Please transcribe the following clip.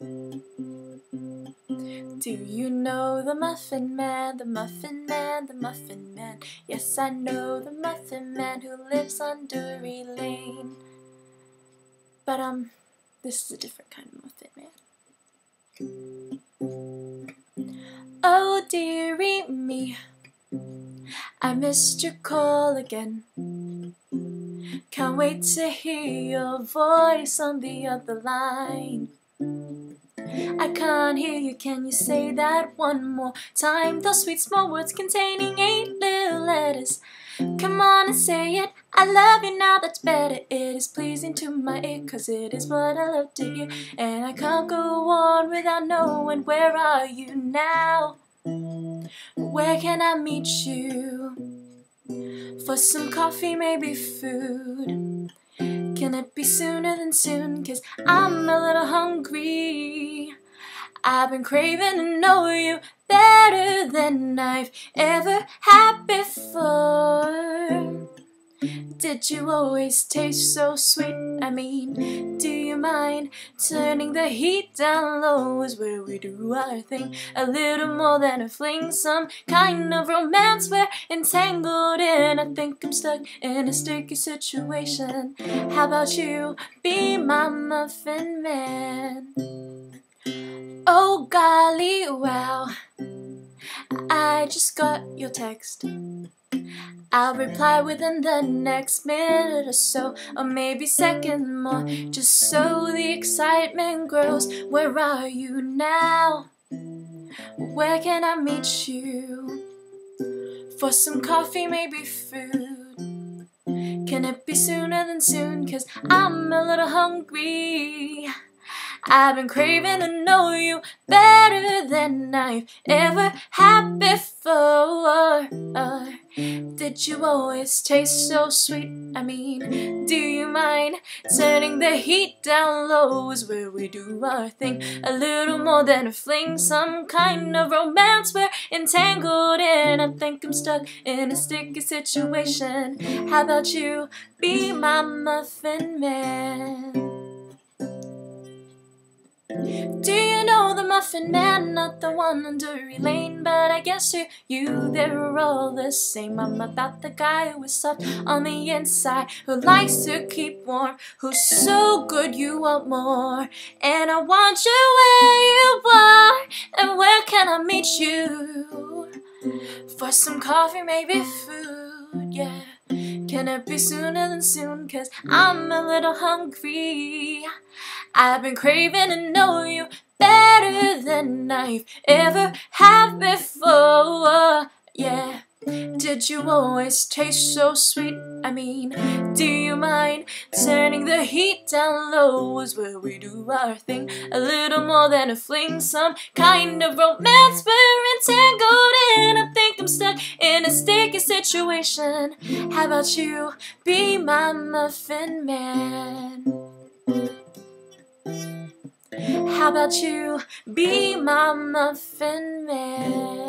Do you know the Muffin Man, the Muffin Man, the Muffin Man? Yes, I know the Muffin Man who lives on Drury Lane. But, um, this is a different kind of Muffin Man. Oh, dearie me, I missed your call again. Can't wait to hear your voice on the other line. I can't hear you, can you say that one more time? Those sweet small words containing eight little letters. Come on and say it, I love you now, that's better. It is pleasing to my ear, cause it is what I love to hear. And I can't go on without knowing where are you now? Where can I meet you? For some coffee, maybe food. Can it be sooner than soon? Cause I'm a little hungry. I've been craving to know you better than I've ever had before. Did you always taste so sweet? I mean, do you mind turning the heat down low? Is where we do our thing. A little more than a fling, some kind of romance we're entangled in. I think I'm stuck in a sticky situation. How about you be my muffin man? Oh golly, wow. I just got your text. I'll reply within the next minute or so, or maybe second more, just so the excitement grows. Where are you now? Where can I meet you? For some coffee, maybe food. Can it be sooner than soon? Cause I'm a little hungry. I've been craving to know you better than I've ever had before. Did you always taste so sweet? I mean, do you mind turning the heat down low? Is where we do our thing. A little more than a fling, some kind of romance we're entangled in. I think I'm stuck in a sticky situation. How about you be my muffin man? Do you know the Muffin Man? Not the one on Drury Lane, but I guess you, you, they're all the same. I'm about the guy who is soft on the inside, who likes to keep warm, who's so good you want more. And I want you where you are, and where can I meet you? For some coffee, maybe food, yeah. Can it be sooner than soon? Cause I'm a little hungry. I've been craving to know you better than I've ever had before. Yeah. Did you always taste so sweet? I mean, do you mind turning the heat down low? Is where we do our thing. A little more than a fling, some kind of romance we're entangled in. I think I'm stuck in a sticky situation. How about you be my muffin man? How about you be my muffin man?